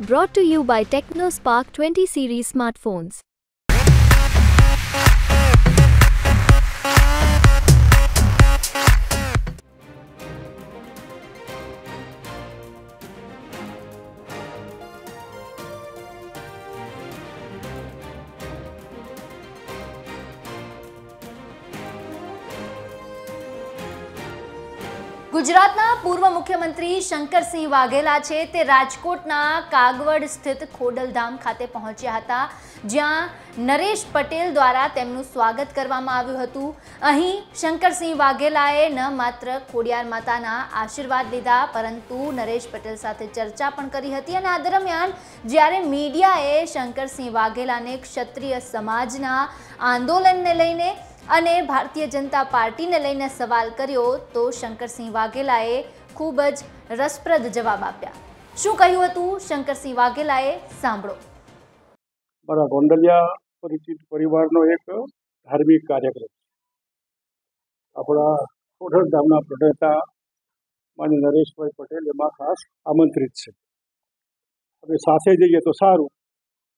Brought to you by TechnoSpark 20 series smartphones. ગુજરાતના પૂર્વ મુખ્યમંત્રી શંકરસિંહ વાઘેલા છે તે રાજકોટના કાગવડ સ્થિત ખોડલધામ ખાતે પહોંચ્યા હતા, જ્યાં નરેશ પટેલ દ્વારા તેમનું સ્વાગત કરવામાં આવ્યું હતું. અહીં શંકરસિંહ વાઘેલાએ ન માત્ર ખોડિયાર માતાના આશીર્વાદ લીધા, પરંતુ નરેશ પટેલ સાથે ચર્ચા પણ કરી હતી અને આ દરમિયાન જ્યારે મીડિયાએ શંકરસિંહ વાઘેલાને ક્ષત્રિય સમાજના આંદોલનને લઈને અને ભારતીય જનતા પાર્ટીને લઈને સવાલ કર્યો તો શંકરસિંહ વાઘેલાએ ખૂબ જ રસપ્રદ જવાબ આપ્યા. શું કહ્યું હતું? શંકરસિંહ વાઘેલાએ સાંભળો. મારા ગોંડલિયા પરિચિત પરિવારનો એક ધાર્મિક કાર્યક્રમ. આપણા કોઠર ગામના પ્રણેતા માની નરેશભાઈ પટેલ એમાં ખાસ આમંત્રિત છે. હવે સાથે જઈએ તો સારું.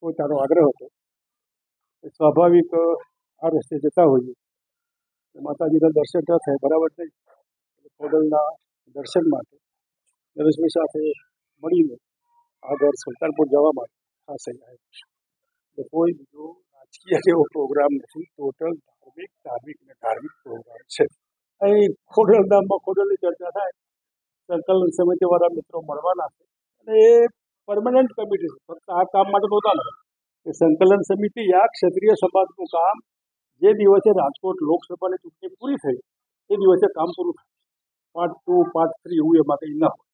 પોતાનો આગ્રહ હતો. સ્વાભાવિક આ રસ્તે જતા હોઈએ. માતાજીના દર્શન ન થાય, બરાબર નહીં ખોડલના દર્શન માટે નરેશભાઈ સાથે મળીને આગળ સુલતાનપુર જવા માટે ખાસ આવ્યો છું કોઈ બીજો રાજકીય જેવો પ્રોગ્રામ નથી, ટોટલ ધાર્મિક ધાર્મિક ને ધાર્મિક પ્રોગ્રામ છે. અહીં ખોડલ ધામમાં ખોડલની ચર્ચા થાય સંકલન સમિતિવાળા મિત્રો મળવાના છે. અને એ પરમનન્ટ કમિટી છે. ફક્ત આ કામ માટે નહોતા એ સંકલન સમિતિ આ ક્ષત્રિય સમાજનું કામ જે દિવસે રાજકોટ લોકસભાની ચૂંટણી પૂરી થઈ એ દિવસે કામ પૂરું થાય. પાર્ટ ટુ પાર્ટ થ્રી એવું એમાં કંઈ ના હોય.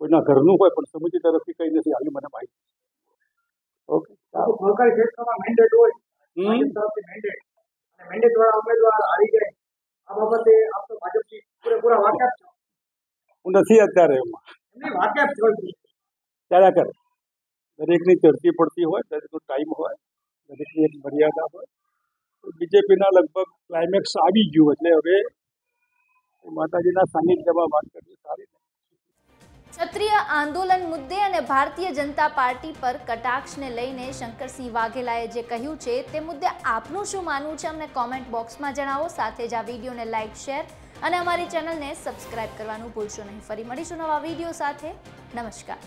કોઈના ઘરનું હોય પણ સમિતિ તરફથી કંઈ નથી. આવી મને માહિતી. ઓકે. સહકારી ક્ષેત્રમાં મેન્ડેટ હોય હમ. ભાજપ તરફથી મેન્ડેટ અને મેન્ડેટ વાળા ઉમેદવાર હારી જાય આ બાબતે આપ તો ભાજપથી પૂરેપૂરા વાકેફ છો. હું નથી અત્યારે એમાં. વાકેફ છો કરે. દરેકની ચડતી પડતી હોય દરેકનો ટાઈમ હોય દરેકની એક મર્યાદા હોય. બીજેપીના લગભગ ક્લાઇમેક્સ આવી ગયું એટલે હવે માતાજીના સાનિધ્યમાં વાત કરવી સારી ક્ષત્રિય આંદોલન મુદ્દે અને ભારતીય જનતા પાર્ટી પર કટાક્ષને લઈને શંકરસિંહ વાઘેલાએ જે કહ્યું છે તે મુદ્દે આપનું શું માનવું છે અમને કોમેન્ટ બોક્સમાં જણાવો, સાથે જ આ વિડીયોને લાઇક શેર અને અમારી ચેનલને સબસ્ક્રાઇબ કરવાનું ભૂલશો નહીં. ફરી મળીશું નવા વીડિયો સાથે. નમસ્કાર.